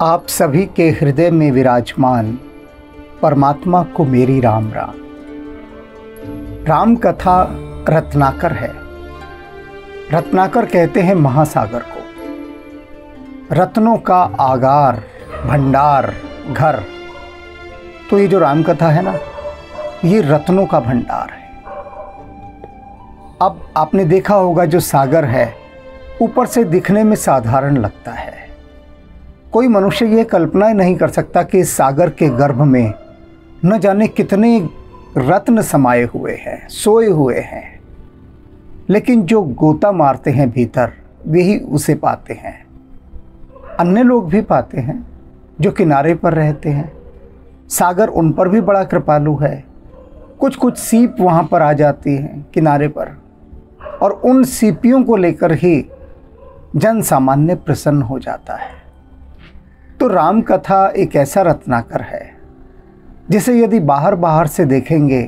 आप सभी के हृदय में विराजमान परमात्मा को मेरी राम राम। राम कथा रत्नाकर है। रत्नाकर कहते हैं महासागर को। रत्नों का आगार, भंडार, घर। तो ये जो राम कथा है ना, ये रत्नों का भंडार है। अब आपने देखा होगा जो सागर है, ऊपर से दिखने में साधारण लगता है। कोई मनुष्य ये कल्पना नहीं कर सकता कि सागर के गर्भ में न जाने कितने रत्न समाये हुए हैं, सोए हुए हैं। लेकिन जो गोता मारते हैं भीतर, वे ही उसे पाते हैं। अन्य लोग भी पाते हैं, जो किनारे पर रहते हैं। सागर उन पर भी बड़ा कृपालु है। कुछ कुछ सीप वहाँ पर आ जाती हैं किनारे पर, और उन सीपियों को लेकर ही जन सामान्य प्रसन्न हो जाता है। तो राम कथा एक ऐसा रत्नाकर है, जिसे यदि बाहर बाहर से देखेंगे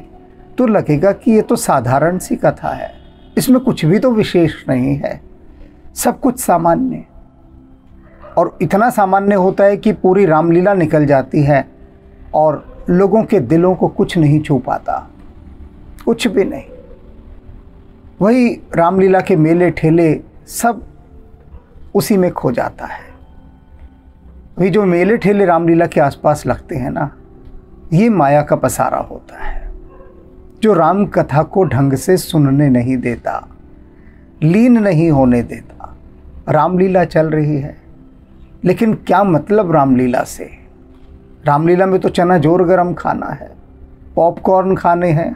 तो लगेगा कि ये तो साधारण सी कथा है। इसमें कुछ भी तो विशेष नहीं है, सब कुछ सामान्य और इतना सामान्य होता है कि पूरी रामलीला निकल जाती है और लोगों के दिलों को कुछ नहीं छू पाता, कुछ भी नहीं। वही रामलीला के मेले ठेले सब उसी में खो जाता है। वही जो मेले ठेले रामलीला के आसपास लगते हैं ना, ये माया का पसारा होता है, जो राम कथा को ढंग से सुनने नहीं देता, लीन नहीं होने देता। रामलीला चल रही है, लेकिन क्या मतलब रामलीला से? रामलीला में तो चना ज़ोर गरम खाना है, पॉपकॉर्न खाने हैं,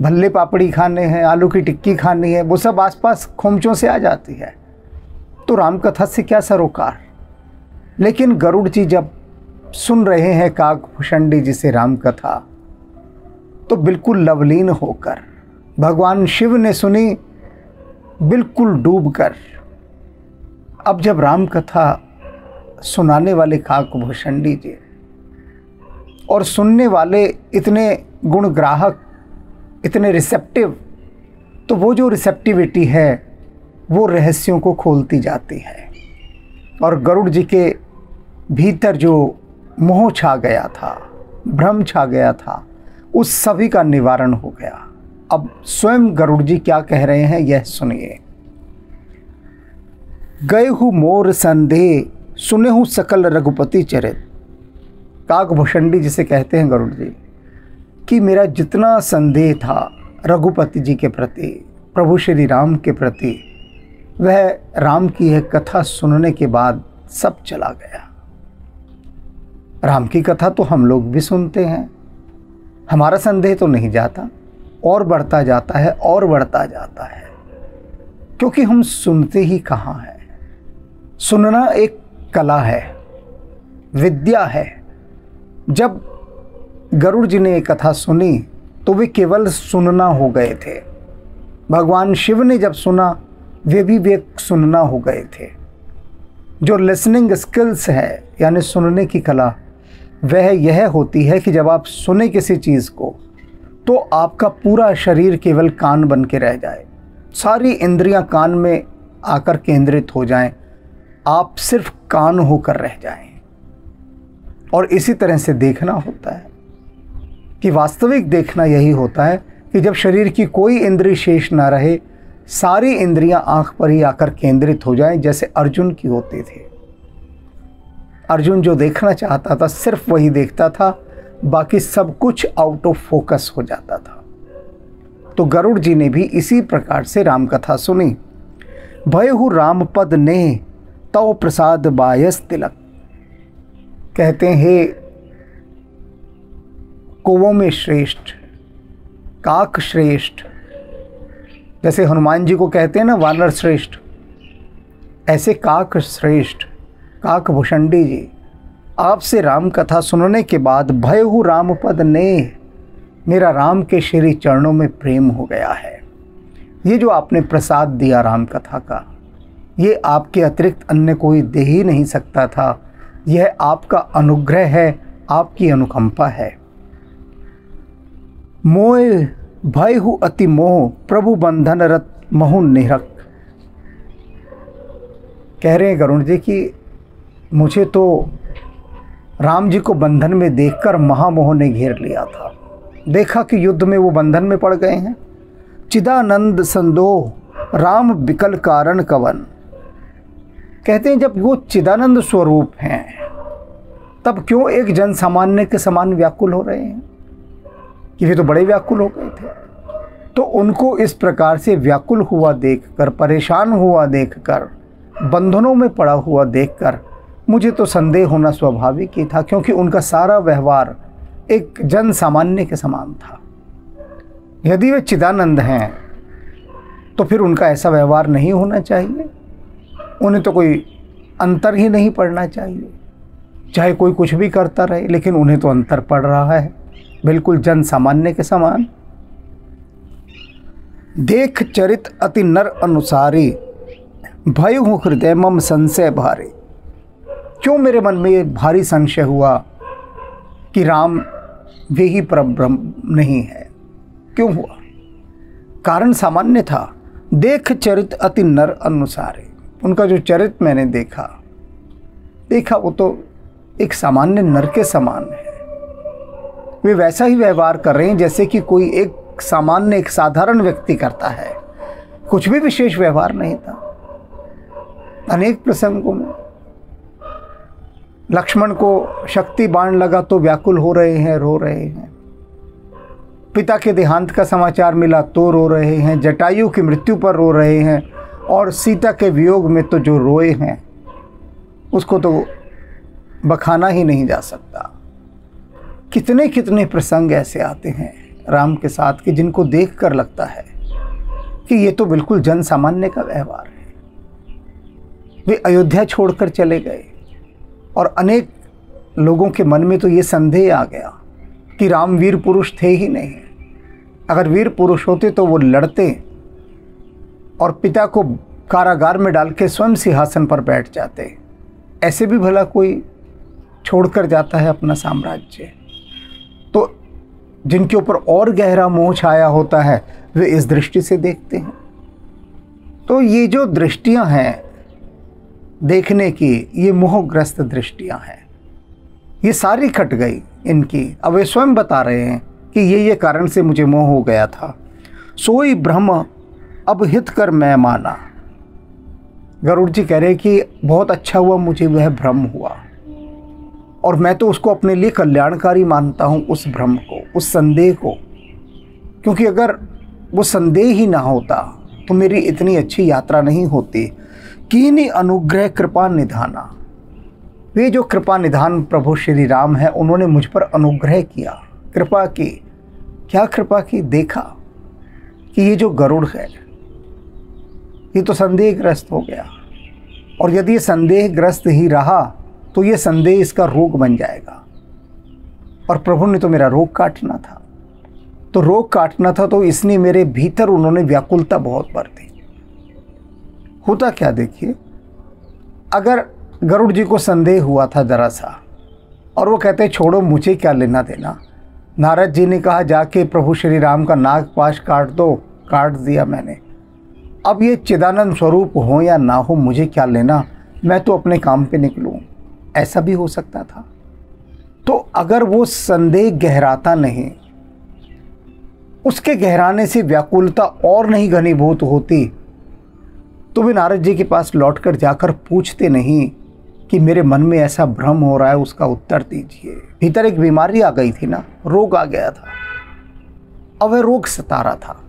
भल्ले पापड़ी खाने हैं, आलू की टिक्की खानी है, वो सब आसपास खोमचों से आ जाती है। तो रामकथा से क्या सरोकार? लेकिन गरुड़ जी जब सुन रहे हैं काक भूषणी जी से राम कथा तो बिल्कुल लवलीन होकर, भगवान शिव ने सुनी, बिल्कुल डूबकर। अब जब राम कथा सुनाने वाले काक भूषणी जी और सुनने वाले इतने गुणग्राहक इतने रिसेप्टिव तो वो जो रिसेप्टिविटी है, वो रहस्यों को खोलती जाती है। और गरुड़ जी के भीतर जो मोह छा गया था, भ्रम छा गया था, उस सभी का निवारण हो गया। अब स्वयं गरुड़ जी क्या कह रहे हैं, यह सुनिए। गए हु मोर संदेह, सुने हूँ सकल रघुपति चरित। काक भूषणी जिसे कहते हैं गरुड़ जी, कि मेरा जितना संदेह था रघुपति जी के प्रति, प्रभु श्री राम के प्रति, वह राम की यह कथा सुनने के बाद सब चला गया। राम की कथा तो हम लोग भी सुनते हैं। हमारा संदेह तो नहीं जाता। और बढ़ता जाता है, और बढ़ता जाता है। क्योंकि हम सुनते ही कहाँ हैं? सुनना एक कला है, विद्या है। जब गरुड़ जी ने ये कथा सुनी तो वे केवल सुनना हो गए थे। भगवान शिव ने जब सुना, वे भी वे सुनना हो गए थे। जो लिसनिंग स्किल्स है, यानी सुनने की कला वह यह होती है कि जब आप सुने किसी चीज़ को तो आपका पूरा शरीर केवल कान बन के रह जाए। सारी इंद्रियाँ कान में आकर केंद्रित हो जाएँ। आप सिर्फ़ कान होकर रह जाएँ। और इसी तरह से देखना होता है कि वास्तविक देखना यही होता है कि जब शरीर की कोई इंद्रिय शेष ना रहे, सारी इंद्रियाँ आँख पर ही आकर केंद्रित हो जाएँ, जैसे अर्जुन की होती थी। अर्जुन जो देखना चाहता था, सिर्फ़ वही देखता था, बाकी सब कुछ आउट ऑफ़ फोकस हो जाता था। तो गरुड़ जी ने भी इसी प्रकार से राम कथा सुनी। भयहु राम पद ने, तव प्रसाद बायस तिलक। कहते हैं, कोवों में श्रेष्ठ, काक श्रेष्ठ। जैसे हनुमान जी को कहते हैं ना, वानर श्रेष्ठ। ऐसे काक श्रेष्ठ काक भूषणी जी, आपसे राम कथा सुनने के बाद भय हु राम पद ने। मेरा राम के श्री चरणों में प्रेम हो गया है। ये जो आपने प्रसाद दिया राम कथा का, ये आपके अतिरिक्त अन्य कोई दे ही नहीं सकता था। यह आपका अनुग्रह है, आपकी अनुकंपा है। मोह भय हु अति मोह, प्रभु बंधन रत महु निरक कह रहे हैं गरुण जी कि मुझे तो राम जी को बंधन में देखकर महामोह ने घेर लिया था। देखा कि युद्ध में वो बंधन में पड़ गए हैं। चिदानंद संदोह, राम विकल कारण कवन। कहते हैं, जब वो चिदानंद स्वरूप हैं, तब क्यों एक जन सामान्य के समान व्याकुल हो रहे हैं? कि वे तो बड़े व्याकुल हो गए थे। तो उनको इस प्रकार से व्याकुल हुआ देखकर, परेशान हुआ देखकर, बंधनों में पड़ा हुआ देखकर मुझे तो संदेह होना स्वाभाविक ही था, क्योंकि उनका सारा व्यवहार एक जन सामान्य के समान था। यदि वे चिदानंद हैं तो फिर उनका ऐसा व्यवहार नहीं होना चाहिए। उन्हें तो कोई अंतर ही नहीं पड़ना चाहिए। चाहे कोई कुछ भी करता रहे, लेकिन उन्हें तो अंतर पड़ रहा है। बिल्कुल जन सामान्य के समान। देख चरित अति नर अनुसारी, भय हूँ हृदय मम संशय भारी। क्यों मेरे मन में ये भारी संशय हुआ कि राम वे ही परब्रह्म नहीं है? क्यों हुआ? कारण सामान्य था। देख चरित अति नर अनुसारे। उनका जो चरित मैंने देखा देखा वो तो एक सामान्य नर के समान है। वे वैसा ही व्यवहार कर रहे हैं जैसे कि कोई एक सामान्य, एक साधारण व्यक्ति करता है। कुछ भी विशेष व्यवहार नहीं था। अनेक प्रसंगों में लक्ष्मण को शक्ति बाण लगा तो व्याकुल हो रहे हैं, रो रहे हैं। पिता के देहांत का समाचार मिला तो रो रहे हैं, जटायु की मृत्यु पर रो रहे हैं और सीता के वियोग में तो जो रोए हैं, उसको तो बखाना ही नहीं जा सकता। कितने कितने प्रसंग ऐसे आते हैं राम के साथ कि जिनको देख कर लगता है कि ये तो बिल्कुल जन सामान्य का व्यवहार है। वे अयोध्या छोड़कर चले गए। और अनेक लोगों के मन में तो ये संदेह आ गया कि राम वीर पुरुष थे ही नहीं। अगर वीर पुरुष होते तो वो लड़ते और पिता को कारागार में डाल के स्वयं सिंहासन पर बैठ जाते। ऐसे भी भला कोई छोड़कर जाता है अपना साम्राज्य। तो जिनके ऊपर और गहरा मोह छाया होता है, वे इस दृष्टि से देखते हैं। तो ये जो दृष्टियाँ हैं देखने की ये मोहग्रस्त दृष्टियाँ हैं। ये सारी कट गई इनकी। अब वे स्वयं बता रहे हैं कि ये ये कारण से मुझे मोह हो गया था। सोई ब्रह्म, अब हित कर मैं माना। गरुड़ जी कह रहे कि बहुत अच्छा हुआ मुझे वह भ्रम हुआ। और मैं तो उसको अपने लिए कल्याणकारी मानता हूँ उस भ्रम को, उस संदेह को। क्योंकि अगर वो संदेह ही ना होता तो मेरी इतनी अच्छी यात्रा नहीं होती। कीनी अनुग्रह कृपा निधाना। वे जो कृपा निधान प्रभु श्री राम है, उन्होंने मुझ पर अनुग्रह किया। कृपा की, क्या कृपा की? देखा कि ये जो गरुड़ है, ये तो संदेहग्रस्त हो गया। और यदि ये संदेहग्रस्त ही रहा तो ये संदेह इसका रोग बन जाएगा। और प्रभु ने तो मेरा रोग काटना था। तो रोग काटना था तो इसने मेरे भीतर उन्होंने व्याकुलता बहुत दी होता क्या देखिए? अगर गरुड़ जी को संदेह हुआ था ज़रा सा और वो कहते छोड़ो, मुझे क्या लेना देना? नारद जी ने कहा, जाके प्रभु श्री राम का नाग पाश काट दो, काट दिया मैंने। अब ये चिदानंद स्वरूप हो या ना हो, मुझे क्या लेना? मैं तो अपने काम पे निकलूँ। ऐसा भी हो सकता था। तो अगर वो संदेह गहराता नहीं, उसके गहराने से व्याकुलता और नहीं घनीभूत होती तो वे नारद जी के पास लौटकर जाकर पूछते नहीं कि मेरे मन में ऐसा भ्रम हो रहा है, उसका उत्तर दीजिए। भीतर एक बीमारी आ गई थी ना, रोग आ गया था। अब वह रोग सता रहा था।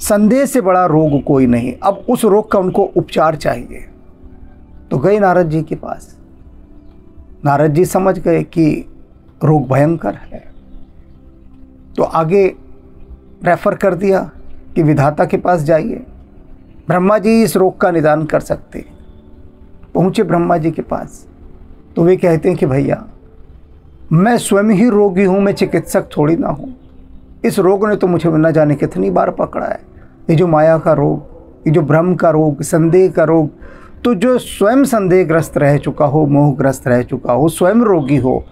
संदेह से बड़ा रोग कोई नहीं, अब उस रोग का उनको उपचार चाहिए। तो गए नारद जी के पास। नारद जी समझ गए कि रोग भयंकर है। तो आगे रेफर कर दिया कि विधाता के पास जाइए। ब्रह्मा जी इस रोग का निदान कर सकते पहुँचे ब्रह्मा जी के पास। तो वे कहते हैं कि भैया, मैं स्वयं ही रोगी हूँ, मैं चिकित्सक थोड़ी ना हूँ। इस रोग ने तो मुझे न जाने कितनी बार पकड़ा है। ये जो माया का रोग, ये जो भ्रम का रोग, संदेह का रोग तो जो स्वयं संदेहग्रस्त रह चुका हो, मोहग्रस्त रह चुका हो, स्वयं रोगी हो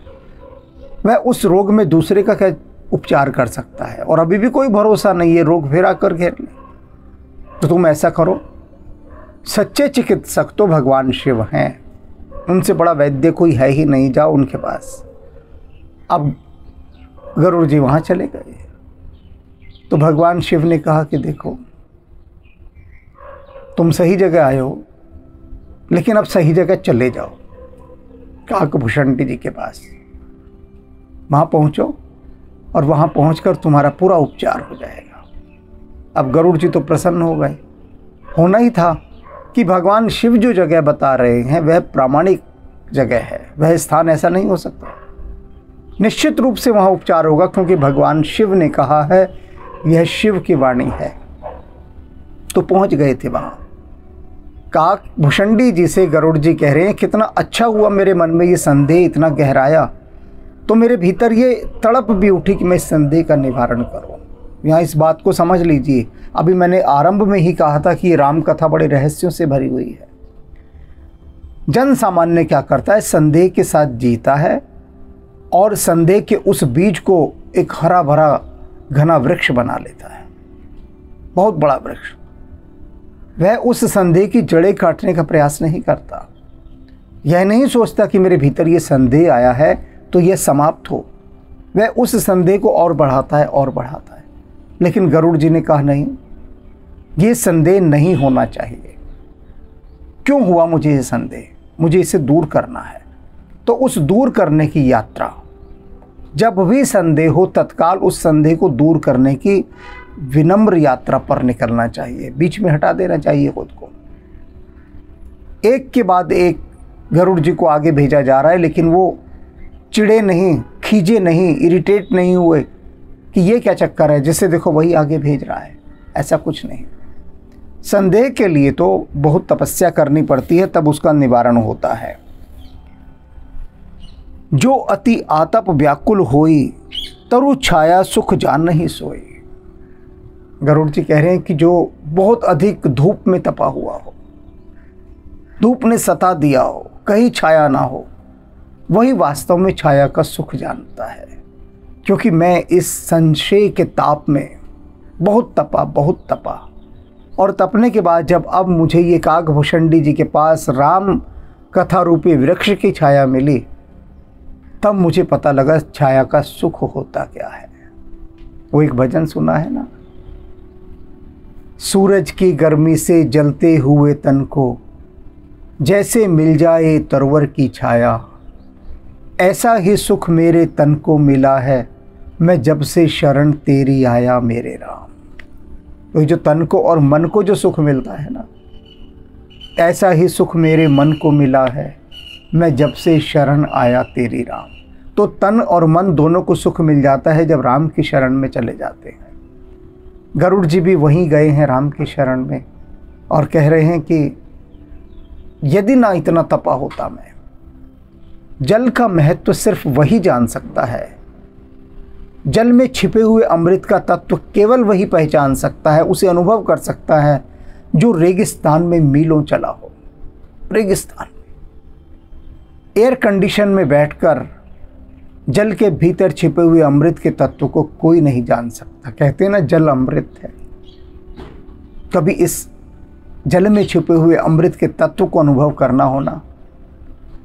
वह उस रोग में दूसरे का क्या उपचार कर सकता है? और अभी भी कोई भरोसा नहीं है, रोग फिर आकर घेर ले। तो तुम ऐसा करो, सच्चे चिकित्सक तो भगवान शिव हैं। उनसे बड़ा वैद्य कोई है ही नहीं, जाओ उनके पास। अब गरुड़ जी वहाँ चले गए। तो भगवान शिव ने कहा कि देखो, तुम सही जगह आए हो, लेकिन अब सही जगह चले जाओ, काकभूषण जी के पास। वहाँ पहुँचो और वहाँ पहुँच तुम्हारा पूरा उपचार हो जाएगा। अब गरुड़ जी तो प्रसन्न हो गए। होना ही था कि भगवान शिव जो जगह बता रहे हैं, वह प्रामाणिक जगह है। वह स्थान ऐसा नहीं हो सकता। निश्चित रूप से वहाँ उपचार होगा, क्योंकि भगवान शिव ने कहा है, यह शिव की वाणी है। तो पहुँच गए थे वहाँ। काक भूषणी जी से गरुड़ जी कह रहे हैं, कितना अच्छा हुआ मेरे मन में ये संदेह इतना गहराया। तो मेरे भीतर ये तड़प भी उठी कि मैं इस संदेह का निवारण करूँ। यहाँ इस बात को समझ लीजिए। अभी मैंने आरंभ में ही कहा था कि ये राम कथा बड़े रहस्यों से भरी हुई है। जन सामान्य क्या करता है? संदेह के साथ जीता है और संदेह के उस बीज को एक हरा भरा घना वृक्ष बना लेता है। बहुत बड़ा वृक्ष। वह उस संदेह की जड़ें काटने का प्रयास नहीं करता। यह नहीं सोचता कि मेरे भीतर ये संदेह आया है तो यह समाप्त हो। वह उस संदेह को और बढ़ाता है, और बढ़ाता है। लेकिन गरुड़ जी ने कहा, नहीं, ये संदेह नहीं होना चाहिए। क्यों हुआ मुझे ये संदेह? मुझे इसे दूर करना है। तो उस दूर करने की यात्रा, जब भी संदेह हो, तत्काल उस संदेह को दूर करने की विनम्र यात्रा पर निकलना चाहिए, बीच में हटा देना चाहिए खुद को। एक के बाद एक गरुड़ जी को आगे भेजा जा रहा है, लेकिन वो चिड़े नहीं खींचे नहीं, इरिटेट नहीं हुए। कि ये क्या चक्कर है जिसे देखो वही आगे भेज रहा है। ऐसा कुछ नहीं। संदेह के लिए तो बहुत तपस्या करनी पड़ती है, तब उसका निवारण होता है। जो अति आतप व्याकुल होई, तरु छाया सुख जान नहीं सोई। गरुड़ जी कह रहे हैं कि जो बहुत अधिक धूप में तपा हुआ हो, धूप ने सता दिया हो, कहीं छाया ना हो, वही वास्तव में छाया का सुख जानता है। क्योंकि मैं इस संशय के ताप में बहुत तपा बहुत तपा। और तपने के बाद जब अब मुझे ये काकभूषणी जी के पास राम कथा रूपी वृक्ष की छाया मिली, तब मुझे पता लगा छाया का सुख होता क्या है। वो एक भजन सुना है ना? सूरज की गर्मी से जलते हुए तन को जैसे मिल जाए तरवर की छाया, ऐसा ही सुख मेरे तन को मिला है मैं जब से शरण तेरी आया मेरे राम। तो जो तन को और मन को जो सुख मिलता है ना, ऐसा ही सुख मेरे मन को मिला है, मैं जब से शरण आया तेरी राम। तो तन और मन दोनों को सुख मिल जाता है जब राम की शरण में चले जाते हैं। गरुड़ जी भी वहीं गए हैं राम की शरण में और कह रहे हैं कि, यदि ना इतना तपा होता मैं, जल का महत्व सिर्फ़ वही जान सकता है जल में छिपे हुए अमृत का तत्व केवल वही पहचान सकता है, उसे अनुभव कर सकता है, जो रेगिस्तान में मीलों चला हो। रेगिस्तान एयर कंडीशन में बैठकर जल के भीतर छिपे हुए अमृत के तत्व को कोई नहीं जान सकता। कहते हैं ना, जल अमृत है। कभी इस जल में छिपे हुए अमृत के तत्व को अनुभव करना होना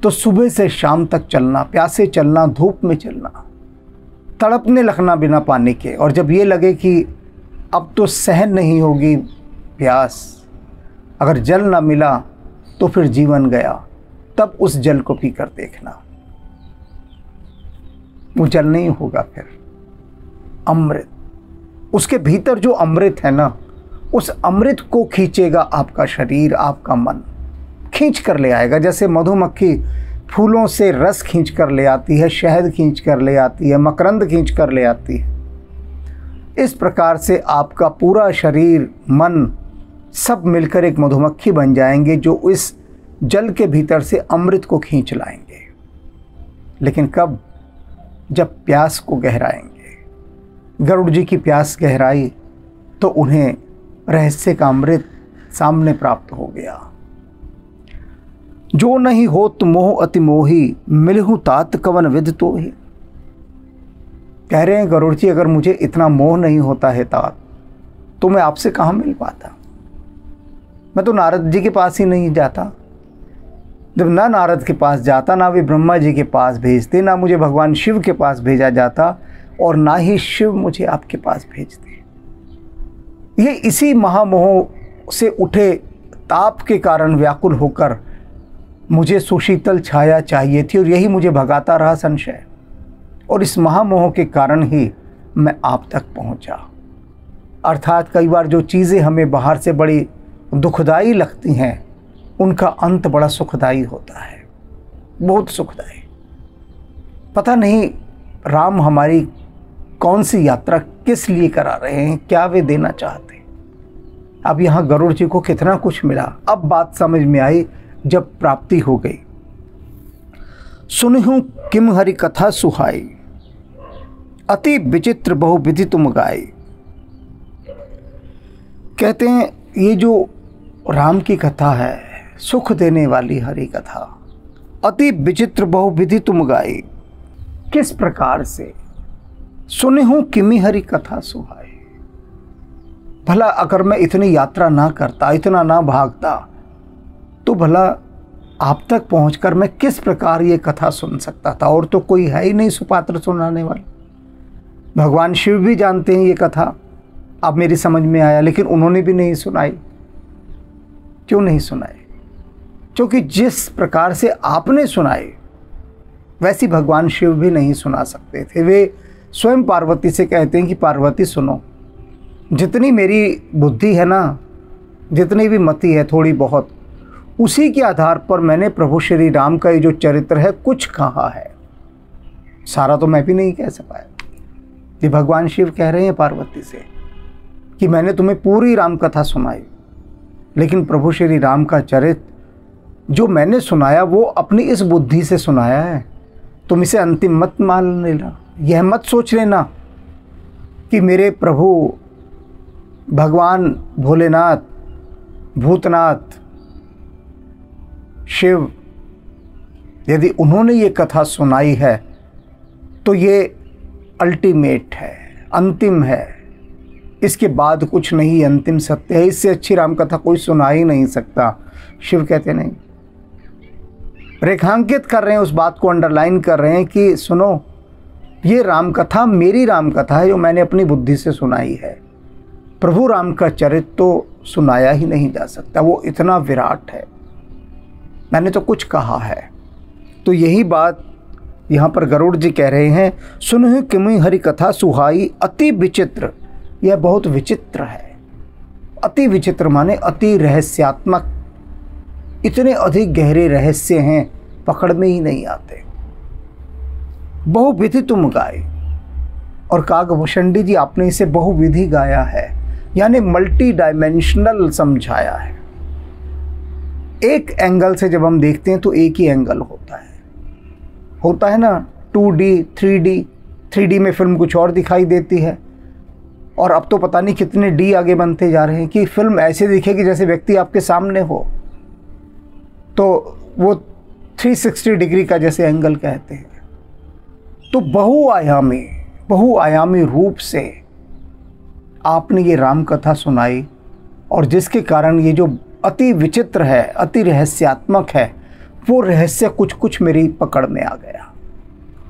तो सुबह से शाम तक चलना, प्यासे चलना, धूप में चलना तड़पने लगना बिना पानी के। और जब ये लगे कि अब तो सहन नहीं होगी प्यास, अगर जल ना मिला तो फिर जीवन गया, तब उस जल को पीकर देखना। वो जल नहीं होगा फिर। अमृत। उसके भीतर जो अमृत है ना, उस अमृत को खींचेगा आपका शरीर, आपका मन। खींच कर ले आएगा, जैसे मधुमक्खी फूलों से रस खींच कर ले आती है, शहद खींच कर ले आती है, मकरंद खींच कर ले आती है। इस प्रकार से आपका पूरा शरीर, मन, सब मिलकर एक मधुमक्खी बन जाएँगे जो इस जल के भीतर से अमृत को खींच लाएँगे। लेकिन कब? जब प्यास को गहराएँगे। गरुड़ जी की प्यास गहराई तो उन्हें रहस्य का अमृत सामने प्राप्त हो गया। जो नहीं हो मोह अति मोही, मिलहू तात कवन विद तो ही कह रहे हैं, गरुड़ जी, अगर मुझे इतना मोह नहीं होता है तात तो मैं आपसे कहाँ मिल पाता? मैं तो नारद जी के पास ही नहीं जाता। जब ना नारद के पास जाता, ना वे ब्रह्मा जी के पास भेजते, ना मुझे भगवान शिव के पास भेजा जाता, और ना ही शिव मुझे आपके पास भेजते। ये इसी महामोह से उठे ताप के कारण व्याकुल होकर मुझे सुशीतल छाया चाहिए थी और यही मुझे भगाता रहा संशय। और इस महामोह के कारण ही मैं आप तक पहुँचा। अर्थात कई बार जो चीज़ें हमें बाहर से बड़ी दुखदाई लगती हैं, उनका अंत बड़ा सुखदाई होता है। बहुत सुखदाई। पता नहीं, राम हमारी कौन सी यात्रा किस लिए करा रहे हैं, क्या वे देना चाहते हैं? अब यहाँ गरुड़ जी को कितना कुछ मिला। अब बात समझ में आई जब प्राप्ति हो गई। सुनहु किम हरि कथा सुहाई। अति विचित्र बहुविधि तुम गाई। कहते हैं, ये जो राम की कथा है, सुख देने वाली हरि कथा, अति विचित्र बहुविधि तुम गाई। किस प्रकार से? सुने हूँ किमी हरि कथा सुहाई। भला अगर मैं इतनी यात्रा ना करता, इतना ना भागता तो भला आप तक पहुंचकर मैं किस प्रकार ये कथा सुन सकता था? और तो कोई है ही नहीं सुपात्र सुनाने वाला। भगवान शिव भी जानते हैं ये कथा। अब मेरी समझ में आया, लेकिन उन्होंने भी नहीं सुनाई। क्यों नहीं सुनाई? क्योंकि जिस प्रकार से आपने सुनाई, वैसी भगवान शिव भी नहीं सुना सकते थे। वे स्वयं पार्वती से कहते हैं कि, पार्वती, सुनो। जितनी मेरी बुद्धि है ना, जितनी भी मति है, थोड़ी बहुत उसी के आधार पर मैंने प्रभु श्री राम का ये जो चरित्र है, कुछ कहा है। सारा तो मैं भी नहीं कह सका ये भगवान शिव कह रहे हैं पार्वती से कि मैंने तुम्हें पूरी राम कथा सुनाई, लेकिन प्रभु श्री राम का चरित्र जो मैंने सुनाया, वो अपनी इस बुद्धि से सुनाया है। तुम इसे अंतिम मत मान लेना, यह मत सोच लेना कि मेरे प्रभु भगवान भोलेनाथ, भूतनाथ शिव, यदि उन्होंने ये कथा सुनाई है तो ये अल्टीमेट है, अंतिम है। इसके बाद कुछ नहीं, अंतिम सत्य है। इससे अच्छी राम कथा कोई सुना ही नहीं सकता। शिव कहते नहीं। रेखांकित कर रहे हैं, उस बात को अंडरलाइन कर रहे हैं कि सुनो, ये राम कथा मेरी राम कथा है, जो मैंने अपनी बुद्धि से सुनाई है। प्रभु राम का चरित्र तो सुनाया ही नहीं जा सकता, वो इतना विराट है। मैंने तो कुछ कहा है। तो यही बात यहाँ पर गरुड़ जी कह रहे हैं सुन किमि हरि कथा सुहाई, अति विचित्र। यह बहुत विचित्र है। अति विचित्र माने अति रहस्यात्मक। इतने अधिक गहरे रहस्य हैं, पकड़ में ही नहीं आते। बहुविधि तुम गाए, और कागभूषणी जी आपने इसे बहुविधि गाया है, यानी मल्टी डायमेंशनल समझाया है। एक एंगल से जब हम देखते हैं तो एक ही एंगल होता है। होता है ना two D three D three D में फ़िल्म कुछ और दिखाई देती है। और अब तो पता नहीं कितने डी आगे बनते जा रहे हैं कि फ़िल्म ऐसे दिखेगी जैसे व्यक्ति आपके सामने हो। तो वो 360 डिग्री का जैसे एंगल कहते हैं। तो बहुआयामी बहुआयामी रूप से आपने ये राम कथा सुनाई और जिसके कारण ये जो अति विचित्र है, अति रहस्यात्मक है। वो रहस्य कुछ कुछ मेरी पकड़ में आ गया।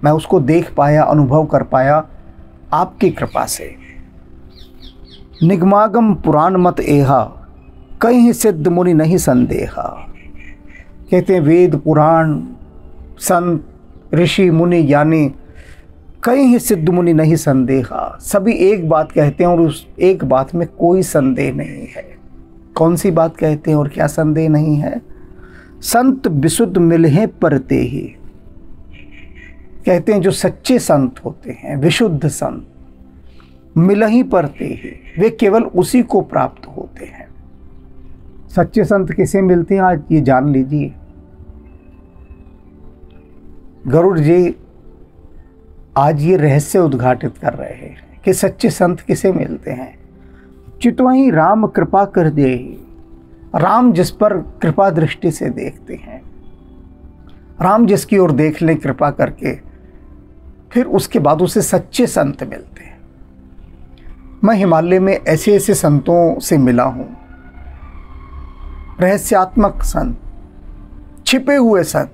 मैं उसको देख पाया, अनुभव कर पाया आपकी कृपा से। निगमागम पुराण मत एहा, कहीं सिद्ध मुनि नहीं संदेहा। कहते हैं, वेद, पुराण, संत, ऋषि, मुनि, यानी कहीं ही सिद्ध मुनि नहीं संदेहा। सभी एक बात कहते हैं और उस एक बात में कोई संदेह नहीं है। कौन सी बात कहते हैं और क्या संदेह नहीं है? संत विशुद्ध मिलहे परते ही। कहते हैं जो सच्चे संत होते हैं, विशुद्ध संत, मिल ही पड़ते ही, वे केवल उसी को प्राप्त होते हैं। सच्चे संत किसे मिलते हैं? आज ये जान लीजिए। गरुड़ जी, आज ये रहस्य उद्घाटित कर रहे हैं कि सच्चे संत किसे मिलते हैं? चितवही राम कृपा कर दे। राम जिस पर कृपा दृष्टि से देखते हैं। राम जिसकी ओर देख ले कृपा करके, फिर उसके बाद उसे सच्चे संत मिलते हैं। मैं हिमालय में ऐसे ऐसे संतों से मिला हूँ। रहस्यात्मक संत, छिपे हुए संत,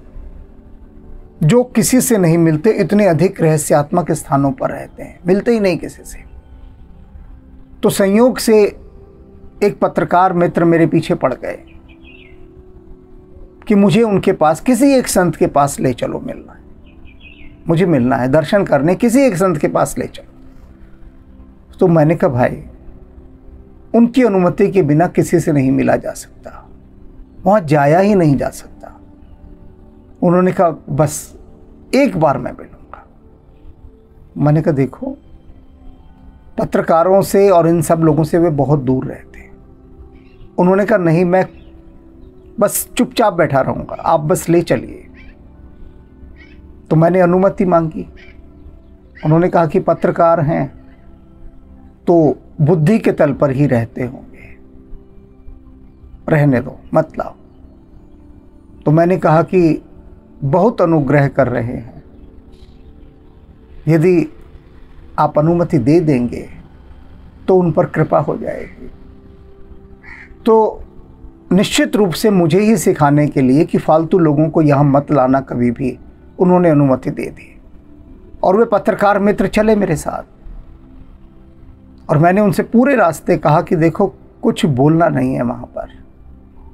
जो किसी से नहीं मिलते, इतने अधिक रहस्यात्मक स्थानों पर रहते हैं। मिलते ही नहीं किसी से। तो संयोग से एक पत्रकार मित्र मेरे पीछे पड़ गए कि मुझे उनके पास, किसी एक संत के पास ले चलो मिलना है। मुझे मिलना है, दर्शन करने, किसी एक संत के पास ले चलो। तो मैंने कहा, भाई, उनकी अनुमति के बिना किसी से नहीं मिला जा सकता। वहाँ जाया ही नहीं जा सकता। उन्होंने कहा, बस, एक बार मैं मिलूँगा। मैंने कहा, देखो पत्रकारों से और इन सब लोगों से वे बहुत दूर रहते उन्होंने कहा, नहीं, मैं बस चुपचाप बैठा रहूँगा, आप बस ले चलिए। तो मैंने अनुमति मांगी। उन्होंने कहा कि पत्रकार हैं तो बुद्धि के तल पर ही रहते होंगे। रहने दो, मत लाओ। तो मैंने कहा कि बहुत अनुग्रह कर रहे हैं। यदि आप अनुमति दे देंगे तो उन पर कृपा हो जाएगी। तो निश्चित रूप से मुझे ही सिखाने के लिए कि फालतू लोगों को यहाँ मत लाना कभी भी उन्होंने अनुमति दे दी। और वे पत्रकार मित्र चले मेरे साथ। और मैंने उनसे पूरे रास्ते कहा कि देखो, कुछ बोलना नहीं है वहाँ पर।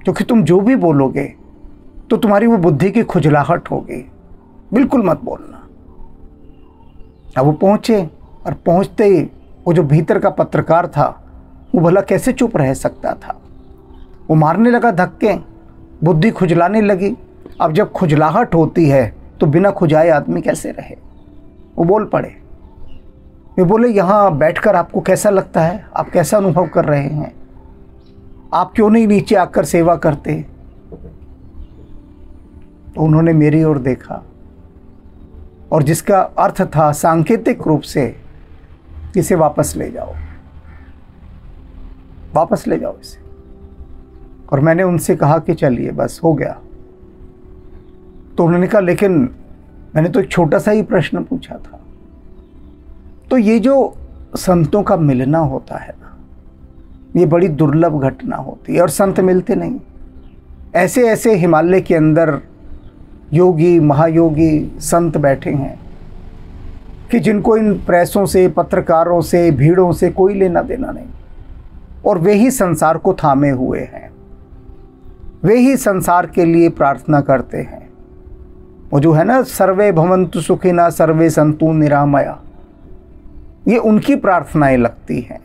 क्योंकि तुम जो भी बोलोगे तो तुम्हारी वो बुद्धि की खुजलाहट होगी। बिल्कुल मत बोलना। अब वो पहुँचे। और पहुँचते ही वो जो भीतर का पत्रकार था, वो भला कैसे चुप रह सकता था? वो मारने लगा धक्के, बुद्धि खुजलाने लगी। अब जब खुजलाहट होती है तो बिना खुजाए आदमी कैसे रहे? वो बोल पड़े। वे बोले, यहाँ बैठकर आपको कैसा लगता है? आप कैसा अनुभव कर रहे हैं? आप क्यों नहीं नीचे आकर सेवा करते? तो उन्होंने मेरी ओर देखा। और जिसका अर्थ था सांकेतिक रूप से इसे वापस ले जाओ। वापस ले जाओ इसे। और मैंने उनसे कहा कि चलिए, बस हो गया। तो उन्होंने कहा, लेकिन मैंने तो एक छोटा सा ही प्रश्न पूछा था। तो ये जो संतों का मिलना होता है ना, ये बड़ी दुर्लभ घटना होती है और संत मिलते नहीं। ऐसे ऐसे हिमालय के अंदर योगी, महायोगी संत बैठे हैं। कि जिनको इन प्रेसों से, पत्रकारों से, भीड़ों से कोई लेना देना नहीं। और वे ही संसार को थामे हुए हैं। वे ही संसार के लिए प्रार्थना करते हैं। वो जो है ना, सर्वे भवंतु सुखिना सर्वे संतु निरामया। ये उनकी प्रार्थनाएँ लगती हैं।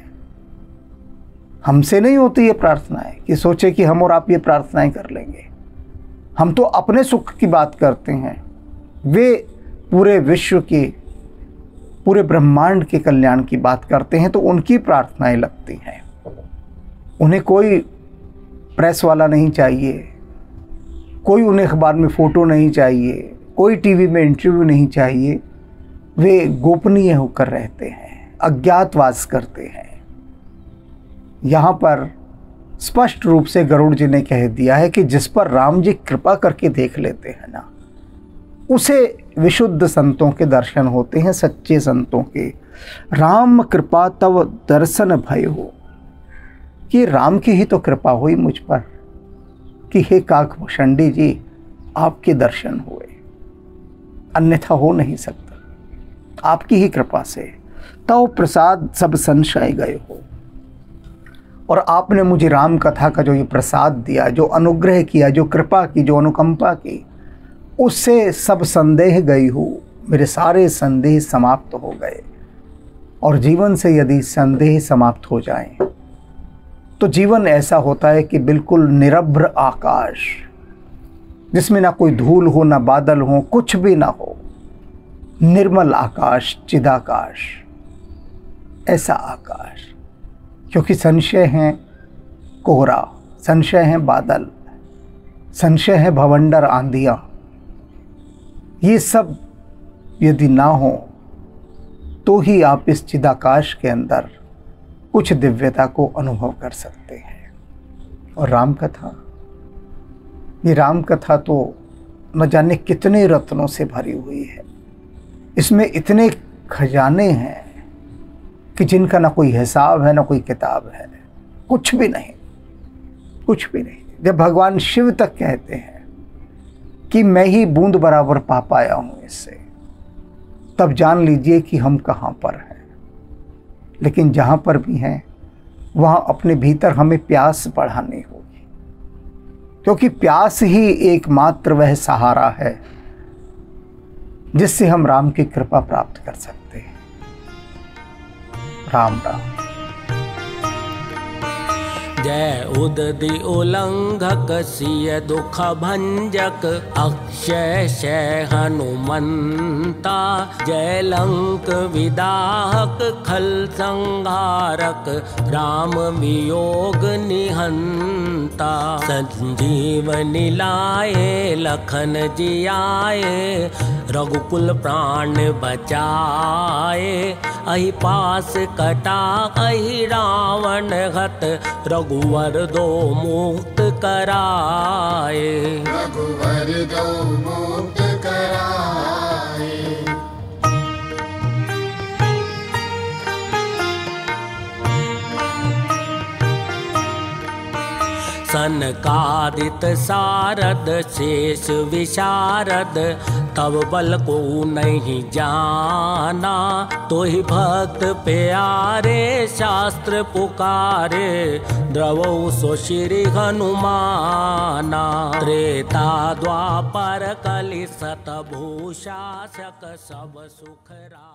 हमसे नहीं होती ये प्रार्थनाएँ कि सोचे कि हम और आप ये प्रार्थनाएँ कर लेंगे। हम तो अपने सुख की बात करते हैं। वे पूरे विश्व की पूरे ब्रह्मांड के कल्याण की बात करते हैं तो उनकी प्रार्थनाएँ लगती हैं। उन्हें कोई प्रेस वाला नहीं चाहिए, कोई उन्हें अखबार में फ़ोटो नहीं चाहिए, कोई टीवी में इंटरव्यू नहीं चाहिए। वे गोपनीय होकर रहते हैं, अज्ञातवास करते हैं। यहाँ पर स्पष्ट रूप से गरुड़ जी ने कह दिया है कि जिस पर राम जी कृपा करके देख लेते हैं ना उसे विशुद्ध संतों के दर्शन होते हैं, सच्चे संतों के। राम कृपा तव दर्शन भय हो। कि राम की ही तो कृपा हुई मुझ पर, कि हे काकभूषणी जी, आपके दर्शन हुए। अन्यथा हो नहीं सकता। आपकी ही कृपा से। तव प्रसाद सब संशय गए हो। और आपने मुझे राम कथा का जो ये प्रसाद दिया, जो अनुग्रह किया, जो कृपा की, जो अनुकंपा की उससे सब संदेह गई हो। मेरे सारे संदेह समाप्त हो गए। और जीवन से यदि संदेह समाप्त हो जाए तो जीवन ऐसा होता है कि बिल्कुल निरभ्र आकाश, जिसमें ना कोई धूल हो, ना बादल हो, कुछ भी ना हो, निर्मल आकाश, चिदाकाश, ऐसा आकाश। क्योंकि संशय है कोहरा, संशय है बादल, संशय है भवंडर आंधियाँ। ये सब यदि ना हो तो ही आप इस चिदाकाश के अंदर कुछ दिव्यता को अनुभव कर सकते हैं। और राम कथा ये राम कथा तो न जाने कितने रत्नों से भरी हुई है। इसमें इतने खजाने हैं कि जिनका ना कोई हिसाब है, ना कोई किताब है। कुछ भी नहीं, कुछ भी नहीं। जब भगवान शिव तक कहते हैं कि मैं ही बूंद बराबर पा पाया हूँ इससे तब जान लीजिए कि हम कहाँ पर हैं। लेकिन जहाँ पर भी हैं, वहाँ अपने भीतर हमें प्यास बढ़ानी होगी। क्योंकि प्यास ही एकमात्र वह सहारा है, जिससे हम राम की कृपा प्राप्त कर सकते हैं। राम राम। जय उदधि उल्लंघक सिय दुख भंजक अक्षय शय हनुमंता जय लंक विदाहक खल संहारक राम वियोग निहंता। संजीवनी लाए लखन जियाए रघुकुल प्राण बचाए अहि पास कटा अहि रावण घत रघुवर रघुवरदो मुक्त कराये रघुवरदो मुक्त कराये सनकादित सारद शेष विशारद तब बल को नहीं जाना। तो ही भक्त प्यारे शास्त्र पुकारे, द्रवो सो श्री हनुमाना। त्रेता द्वापर कलि सतभूषा शक सब सुख राज